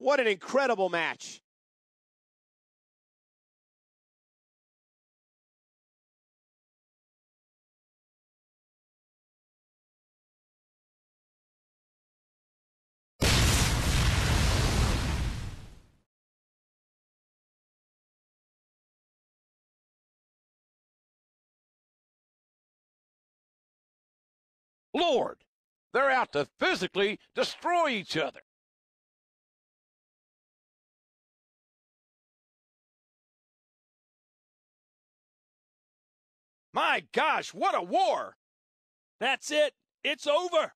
What an incredible match. Lord, they're out to physically destroy each other. My gosh, what a war! That's it. It's over.